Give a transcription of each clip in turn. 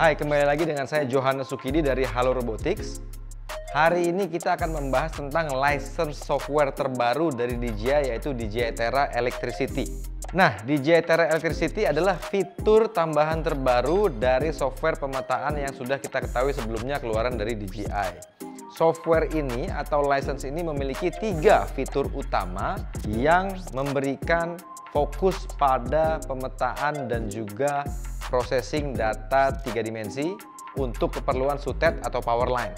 Hai, kembali lagi dengan saya Johannes Sukidi dari Halo Robotics. Hari ini kita akan membahas tentang license software terbaru dari DJI yaitu DJI Terra Electricity. Nah, DJI Terra Electricity adalah fitur tambahan terbaru dari software pemetaan yang sudah kita ketahui sebelumnya keluaran dari DJI. Software ini atau license ini memiliki tiga fitur utama yang memberikan fokus pada pemetaan dan juga processing data tiga dimensi untuk keperluan sutet atau power line.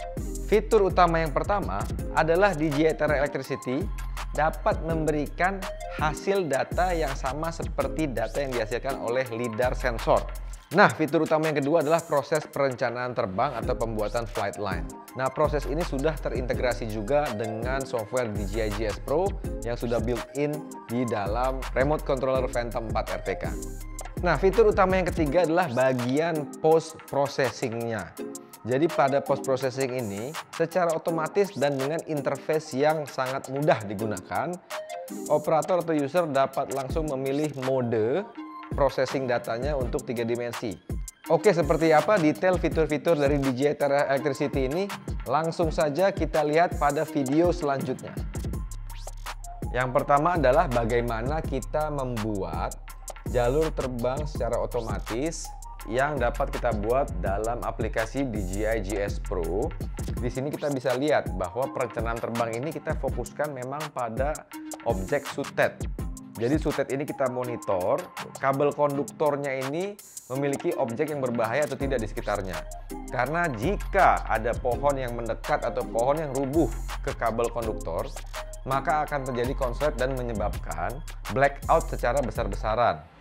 Fitur utama yang pertama adalah DJI Terra Electricity dapat memberikan hasil data yang sama seperti data yang dihasilkan oleh LiDAR sensor. Nah, fitur utama yang kedua adalah proses perencanaan terbang atau pembuatan flight line. Nah, proses ini sudah terintegrasi juga dengan software DJI GS Pro yang sudah built-in di dalam remote controller Phantom 4 RTK. Nah, fitur utama yang ketiga adalah bagian post processingnya. Jadi pada post processing ini secara otomatis dan dengan interface yang sangat mudah digunakan, operator atau user dapat langsung memilih mode processing datanya untuk tiga dimensi. Oke, seperti apa detail fitur-fitur dari DJI Terra Electricity ini? Langsung saja kita lihat pada video selanjutnya. Yang pertama adalah bagaimana kita membuat jalur terbang secara otomatis yang dapat kita buat dalam aplikasi DJI GS Pro. Di sini kita bisa lihat bahwa perencanaan terbang ini kita fokuskan memang pada objek sutet jadi sutet ini kita monitor, kabel konduktornya ini memiliki objek yang berbahaya atau tidak di sekitarnya. Karena jika ada pohon yang mendekat atau pohon yang rubuh ke kabel konduktor, maka akan terjadi konslet dan menyebabkan blackout secara besar-besaran.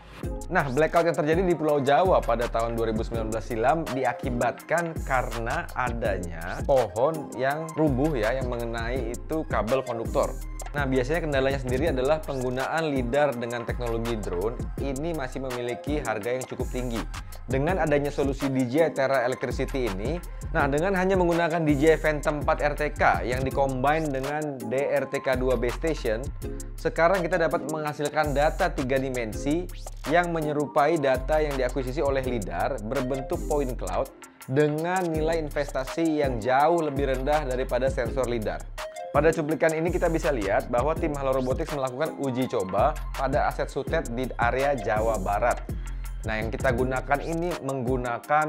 Nah, blackout yang terjadi di Pulau Jawa pada tahun 2019 silam diakibatkan karena adanya pohon yang rubuh ya yang mengenai itu kabel konduktor. Nah, biasanya kendalanya sendiri adalah penggunaan LiDAR dengan teknologi drone ini masih memiliki harga yang cukup tinggi. Dengan adanya solusi DJI Terra Electricity ini, nah dengan hanya menggunakan DJI Phantom 4 RTK yang dikombine dengan DRTK2 base station, sekarang kita dapat menghasilkan data tiga dimensi yang menyerupai data yang diakuisisi oleh LiDAR berbentuk point cloud dengan nilai investasi yang jauh lebih rendah daripada sensor LiDAR. Pada cuplikan ini kita bisa lihat bahwa tim Halo Robotics melakukan uji coba pada aset sutet di area Jawa Barat. Nah, yang kita gunakan ini menggunakan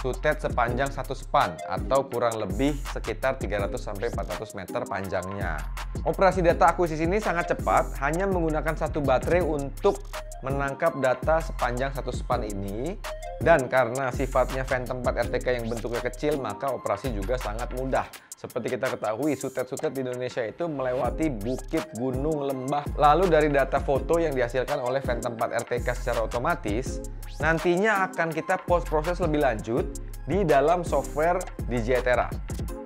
sutet sepanjang satu span atau kurang lebih sekitar 300 sampai 400 meter panjangnya. Operasi data akuisisi ini sangat cepat, hanya menggunakan satu baterai untuk menangkap data sepanjang satu span ini dan karena sifatnya Phantom 4 RTK yang bentuknya kecil, maka operasi juga sangat mudah. Seperti kita ketahui, sutet-sutet di Indonesia itu melewati bukit, gunung, lembah. Lalu dari data foto yang dihasilkan oleh Phantom 4 RTK secara otomatis, nantinya akan kita post proses lebih lanjut di dalam software DJI Terra.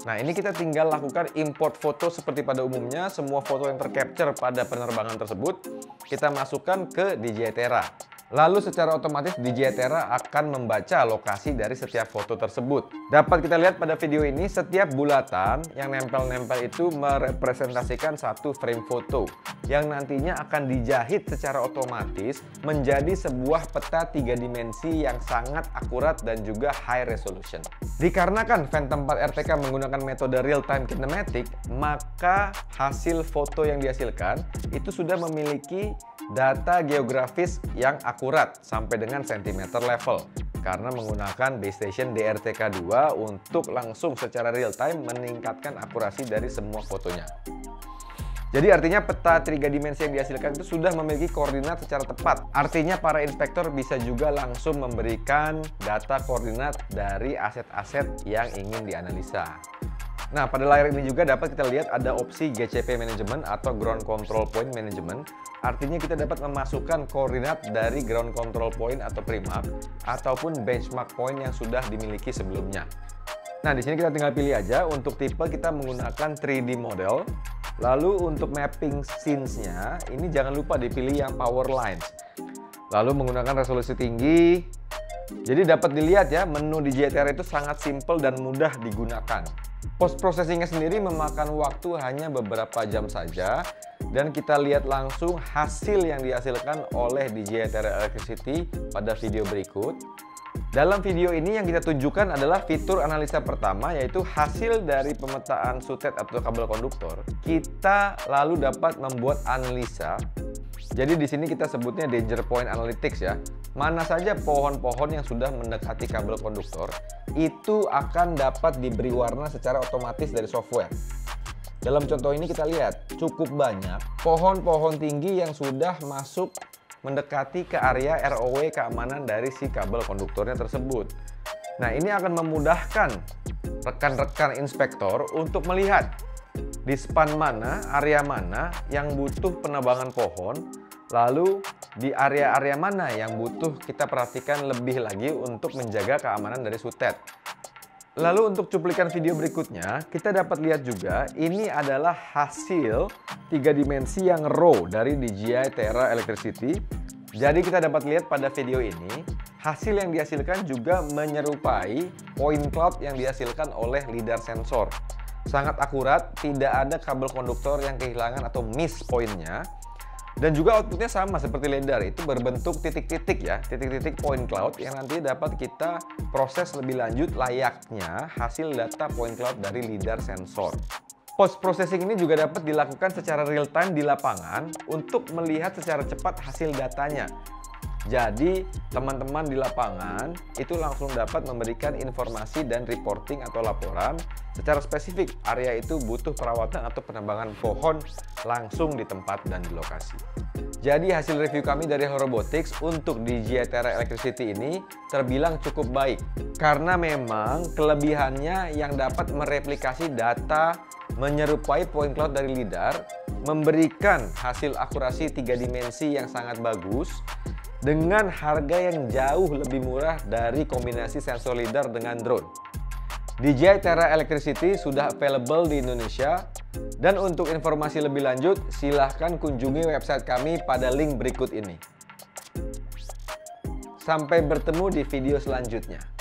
Nah ini kita tinggal lakukan import foto seperti pada umumnya, semua foto yang tercapture pada penerbangan tersebut, kita masukkan ke DJI Terra. Lalu secara otomatis DJI Terra akan membaca lokasi dari setiap foto tersebut. Dapat kita lihat pada video ini setiap bulatan yang nempel-nempel itu merepresentasikan satu frame foto yang nantinya akan dijahit secara otomatis menjadi sebuah peta tiga dimensi yang sangat akurat dan juga high resolution. Dikarenakan Phantom 4 RTK menggunakan metode real-time kinematic, maka hasil foto yang dihasilkan itu sudah memiliki data geografis yang akurat sampai dengan centimeter level karena menggunakan base station DRTK2 untuk langsung secara real time meningkatkan akurasi dari semua fotonya. Jadi artinya peta tiga dimensi yang dihasilkan itu sudah memiliki koordinat secara tepat. Artinya para inspektor bisa juga langsung memberikan data koordinat dari aset-aset yang ingin dianalisa. Nah, pada layar ini juga dapat kita lihat ada opsi GCP Management atau Ground Control Point Management. Artinya kita dapat memasukkan koordinat dari ground control point atau primark ataupun benchmark point yang sudah dimiliki sebelumnya. Nah, di sini kita tinggal pilih aja. Untuk tipe kita menggunakan 3D model. Lalu untuk mapping scenes-nya, ini jangan lupa dipilih yang power lines. Lalu menggunakan resolusi tinggi. Jadi dapat dilihat ya, menu di JTR itu sangat simple dan mudah digunakan. Post processingnya sendiri memakan waktu hanya beberapa jam saja dan kita lihat langsung hasil yang dihasilkan oleh DJI Terra Electricity pada video berikut. Dalam video ini yang kita tunjukkan adalah fitur analisa pertama yaitu hasil dari pemetaan sutet atau kabel konduktor. Kita lalu dapat membuat analisa. Jadi di sini kita sebutnya danger point analytics ya. Mana saja pohon-pohon yang sudah mendekati kabel konduktor itu akan dapat diberi warna secara otomatis dari software. Dalam contoh ini kita lihat cukup banyak pohon-pohon tinggi yang sudah masuk mendekati ke area ROW keamanan dari si kabel konduktornya tersebut. Nah, ini akan memudahkan rekan-rekan inspektor untuk melihat di span mana, area mana yang butuh penebangan pohon, lalu di area-area mana yang butuh kita perhatikan lebih lagi untuk menjaga keamanan dari sutet. Lalu untuk cuplikan video berikutnya, kita dapat lihat juga ini adalah hasil tiga dimensi yang raw dari DJI Terra Electricity. Jadi kita dapat lihat pada video ini, hasil yang dihasilkan juga menyerupai point cloud yang dihasilkan oleh LiDAR sensor. Sangat akurat, tidak ada kabel konduktor yang kehilangan atau miss pointnya. Dan juga outputnya sama seperti LiDAR, itu berbentuk titik-titik ya, titik-titik point cloud yang nanti dapat kita proses lebih lanjut layaknya hasil data point cloud dari LiDAR sensor. Post processing ini juga dapat dilakukan secara real time di lapangan untuk melihat secara cepat hasil datanya. Jadi, teman-teman di lapangan itu langsung dapat memberikan informasi dan reporting atau laporan secara spesifik area itu butuh perawatan atau penebangan pohon langsung di tempat dan di lokasi. Jadi hasil review kami dari Robotics untuk DJI Terra Electricity ini terbilang cukup baik karena memang kelebihannya yang dapat mereplikasi data menyerupai point cloud dari LiDAR memberikan hasil akurasi tiga dimensi yang sangat bagus dengan harga yang jauh lebih murah dari kombinasi sensor LiDAR dengan drone. DJI Terra Electricity sudah available di Indonesia dan untuk informasi lebih lanjut silahkan kunjungi website kami pada link berikut ini. Sampai bertemu di video selanjutnya.